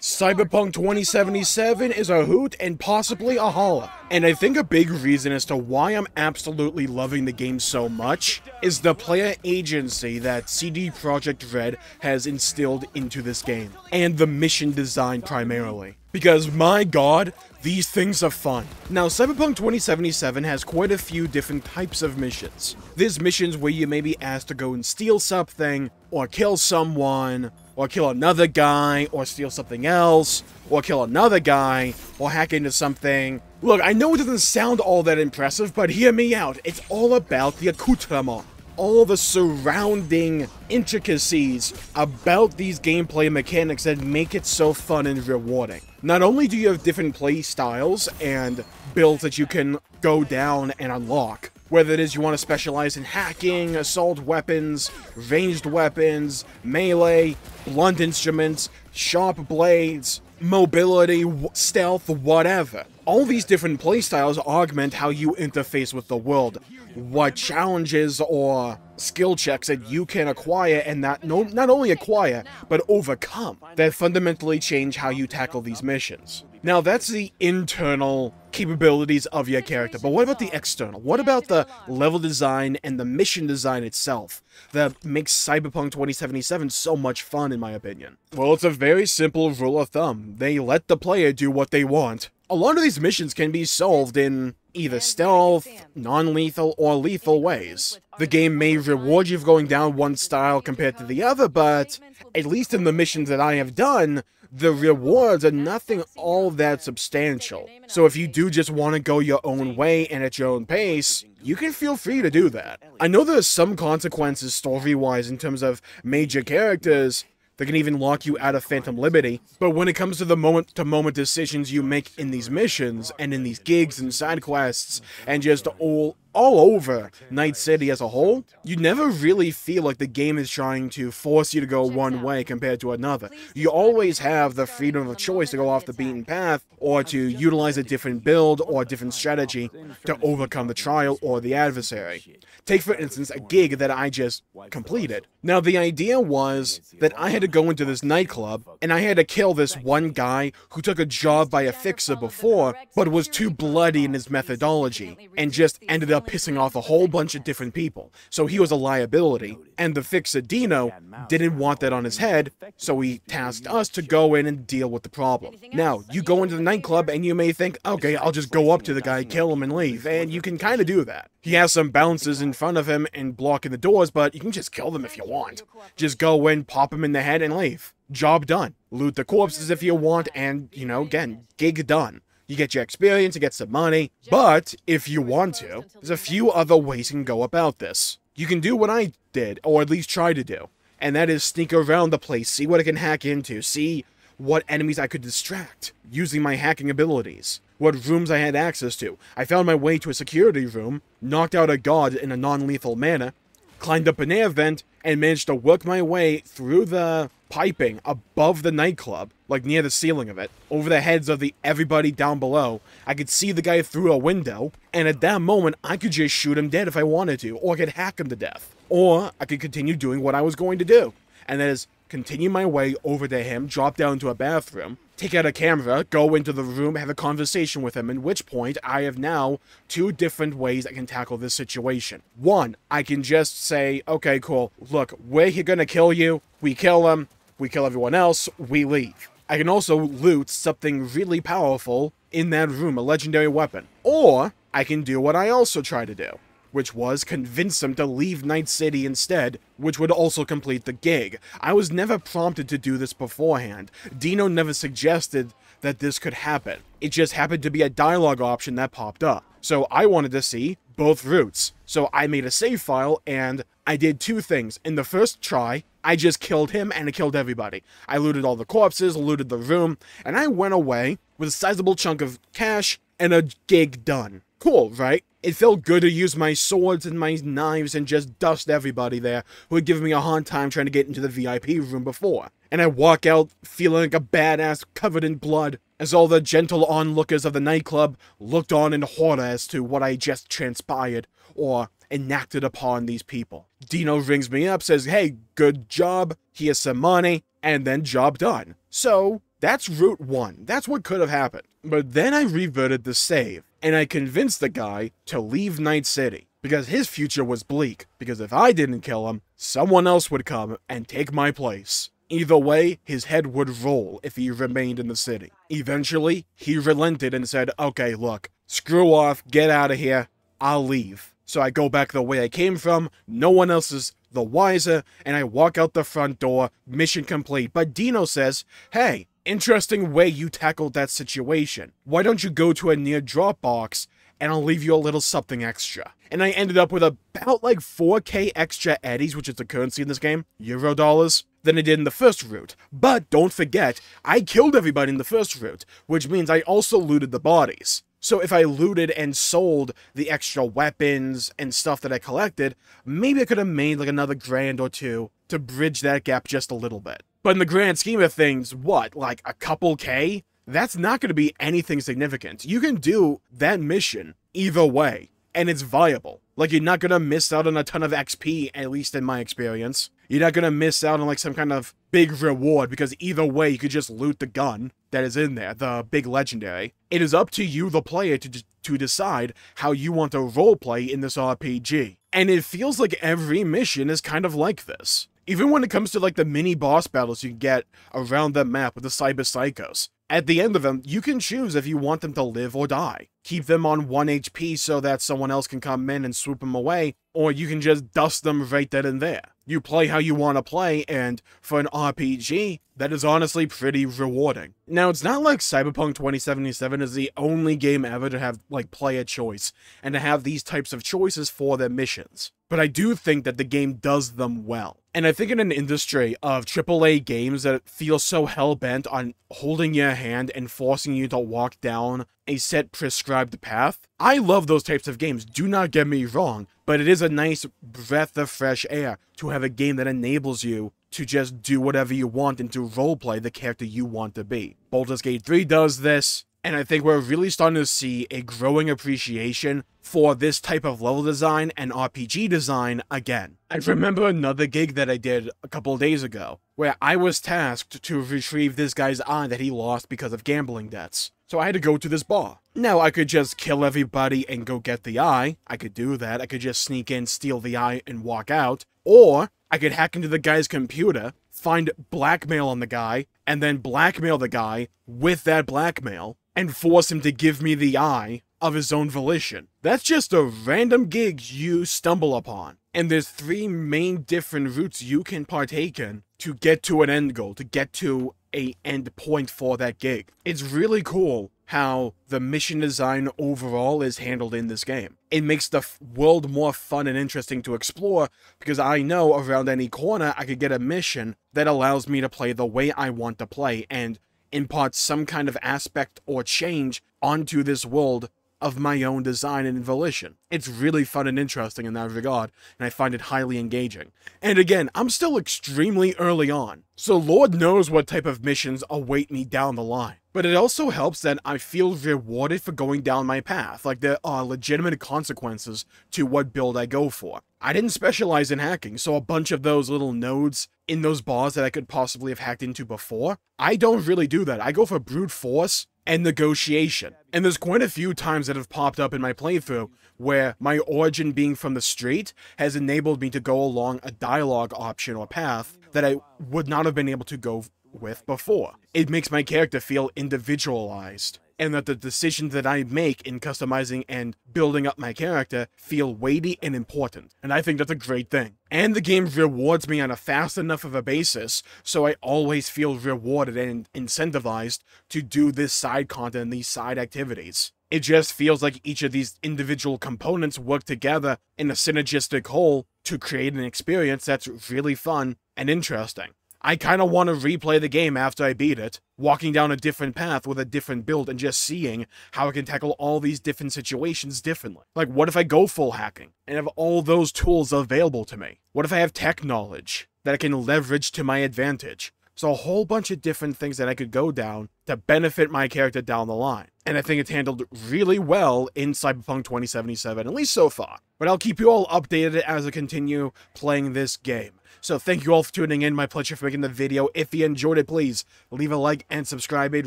Cyberpunk 2077 is a hoot and possibly a holla. And I think a big reason as to why I'm absolutely loving the game so much is the player agency that CD Projekt Red has instilled into this game, and the mission design primarily. Because my god, these things are fun. Now, Cyberpunk 2077 has quite a few different types of missions. There's missions where you may be asked to go and steal something, or kill someone, or kill another guy, or steal something else, or kill another guy, or hack into something. Look, I know it doesn't sound all that impressive, but hear me out. It's all about the accoutrement all the surrounding intricacies about these gameplay mechanics that make it so fun and rewarding. Not only do you have different play styles and builds that you can go down and unlock, whether it is you want to specialize in hacking, assault weapons, ranged weapons, melee, blunt instruments, sharp blades, mobility, stealth, whatever. All these different playstyles augment how you interface with the world, what challenges or skill checks that you can acquire and not, no, not only acquire, but overcome that fundamentally change how you tackle these missions. Now that's the internal capabilities of your character, but what about the external? What about the level design and the mission design itself that makes Cyberpunk 2077 so much fun in my opinion? Well, it's a very simple rule of thumb. They let the player do what they want. A lot of these missions can be solved in either stealth, non-lethal, or lethal ways. The game may reward you for going down one style compared to the other, but at least in the missions that I have done, the rewards are nothing all that substantial. So if you do just want to go your own way and at your own pace, you can feel free to do that. I know there's some consequences story-wise in terms of major characters, that can even lock you out of Phantom Liberty. But when it comes to the moment to moment decisions you make in these missions and in these gigs and side quests and just all all over Night City as a whole, you never really feel like the game is trying to force you to go one way compared to another. You always have the freedom of choice to go off the beaten path or to utilize a different build or a different strategy to overcome the trial or the adversary. Take, for instance, a gig that I just completed. Now, the idea was that I had to go into this nightclub and I had to kill this one guy who took a job by a fixer before, but was too bloody in his methodology and just ended up pissing off a whole bunch of different people. So he was a liability, and the fixer Dino didn't want that on his head, so he tasked us to go in and deal with the problem. Now, you go into the nightclub and you may think, okay, I'll just go up to the guy, kill him, and leave, and you can kind of do that. He has some bouncers in front of him and blocking the doors, but you can just kill them if you want. Just go in, pop him in the head, and leave. Job done. Loot the corpses if you want, and, you know, again, gig done. You get your experience, you get some money, but if you want to, there's a few other ways you can go about this. You can do what I did, or at least try to do, and that is sneak around the place, see what I can hack into, see what enemies I could distract using my hacking abilities, what rooms I had access to. I found my way to a security room, knocked out a guard in a non-lethal manner, climbed up an air vent, and managed to work my way through the piping above the nightclub, like near the ceiling of it, over the heads of the everybody down below. I could see the guy through a window, and at that moment, I could just shoot him dead if I wanted to, or I could hack him to death. Or I could continue doing what I was going to do, and that is continue my way over to him, drop down into a bathroom, take out a camera, go into the room, have a conversation with him, at which point I have now two different ways I can tackle this situation. One, I can just say, okay, cool, look, we're gonna kill you, we kill him, we kill everyone else, we leave. I can also loot something really powerful in that room, a legendary weapon. Or, I can do what I also try to do which was convince them to leave Night City instead, which would also complete the gig. I was never prompted to do this beforehand. Dino never suggested that this could happen. It just happened to be a dialogue option that popped up. So I wanted to see both routes. So I made a save file and I did two things. In the first try, I just killed him and I killed everybody. I looted all the corpses, looted the room, and I went away with a sizable chunk of cash and a gig done. Cool, right? It felt good to use my swords and my knives and just dust everybody there who had given me a hard time trying to get into the VIP room before. And I walk out feeling like a badass covered in blood, as all the gentle onlookers of the nightclub looked on in horror as to what I just transpired, or enacted upon these people. Dino rings me up, says, hey, good job, here's some money, and then job done. So, That's Route 1. That's what could have happened. But then I reverted the save, and I convinced the guy to leave Night City because his future was bleak. Because if I didn't kill him, someone else would come and take my place. Either way, his head would roll if he remained in the city. Eventually, he relented and said, okay, look, screw off, get out of here, I'll leave. So I go back the way I came from, no one else is the wiser, and I walk out the front door, mission complete. But Dino says, hey, interesting way you tackled that situation. Why don't you go to a near drop box and I'll leave you a little something extra. And I ended up with about like 4k extra eddies, which is the currency in this game, euro dollars, than I did in the first route. But don't forget, I killed everybody in the first route, which means I also looted the bodies. So if I looted and sold the extra weapons and stuff that I collected, maybe I could have made like another grand or two to bridge that gap just a little bit. But in the grand scheme of things, what, like a couple K? that's not going to be anything significant. You can do that mission either way, and it's viable. Like, you're not going to miss out on a ton of XP, at least in my experience. You're not going to miss out on, like, some kind of big reward, because either way, you could just loot the gun that is in there, the big legendary. It is up to you, the player, to, to decide how you want to roleplay in this RPG. And it feels like every mission is kind of like this. Even when it comes to like the mini boss battles you get around the map with the Cyber Psychos. At the end of them, you can choose if you want them to live or die. Keep them on 1 HP so that someone else can come in and swoop them away, or you can just dust them right then and there. You play how you want to play, and for an RPG, that is honestly pretty rewarding. Now, it's not like Cyberpunk 2077 is the only game ever to have, like, player choice, and to have these types of choices for their missions. But I do think that the game does them well. And I think in an industry of AAA games that feel so hell-bent on holding your hand and forcing you to walk down a set prescribed path, I love those types of games, do not get me wrong, but it is a nice breath of fresh air to have a game that enables you to just do whatever you want and to roleplay the character you want to be. Baldur's Gate 3 does this, and I think we're really starting to see a growing appreciation for this type of level design and RPG design again. I remember another gig that I did a couple days ago, where I was tasked to retrieve this guy's eye that he lost because of gambling debts. So I had to go to this bar. Now, I could just kill everybody and go get the eye. I could do that. I could just sneak in, steal the eye, and walk out. Or I could hack into the guy's computer, find blackmail on the guy, and then blackmail the guy with that blackmail, and force him to give me the eye of his own volition. That's just a random gig you stumble upon. And there's three main different routes you can partake in to get to an end goal, to get to a end point for that gig. It's really cool how the mission design overall is handled in this game. It makes the world more fun and interesting to explore because I know around any corner I could get a mission that allows me to play the way I want to play and impart some kind of aspect or change onto this world of my own design and volition. It's really fun and interesting in that regard, and I find it highly engaging. And again, I'm still extremely early on, so Lord knows what type of missions await me down the line. But it also helps that I feel rewarded for going down my path, like there are legitimate consequences to what build I go for. I didn't specialize in hacking, so a bunch of those little nodes in those bars that I could possibly have hacked into before, I don't really do that. I go for brute force and negotiation. And there's quite a few times that have popped up in my playthrough where my origin being from the street has enabled me to go along a dialogue option or path that I would not have been able to go with before. It makes my character feel individualized and that the decisions that I make in customizing and building up my character feel weighty and important. And I think that's a great thing. And the game rewards me on a fast enough of a basis, so I always feel rewarded and incentivized to do this side content and these side activities. It just feels like each of these individual components work together in a synergistic whole to create an experience that's really fun and interesting. I kind of want to replay the game after I beat it, walking down a different path with a different build and just seeing how I can tackle all these different situations differently. Like, what if I go full hacking and have all those tools available to me? What if I have tech knowledge that I can leverage to my advantage? So a whole bunch of different things that I could go down to benefit my character down the line. And I think it's handled really well in Cyberpunk 2077, at least so far. But I'll keep you all updated as I continue playing this game. So thank you all for tuning in. My pleasure for making the video. If you enjoyed it, please leave a like and subscribe. It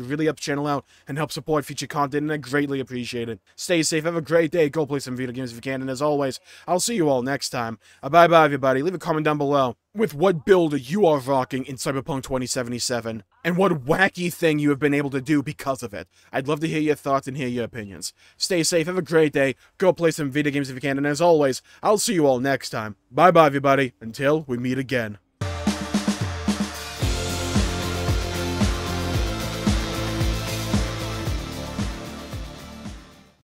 really helps channel out and help support future content, and I greatly appreciate it. Stay safe. Have a great day. Go play some video games if you can. And as always, I'll see you all next time. Uh, bye bye, everybody. Leave a comment down below with what build you are rocking in Cyberpunk 2077 and what wacky thing you have been able to do because of it. I'd love to hear your thoughts and hear your opinions. Stay safe, have a great day, go play some video games if you can, and as always, I'll see you all next time. Bye bye, everybody, until we meet again.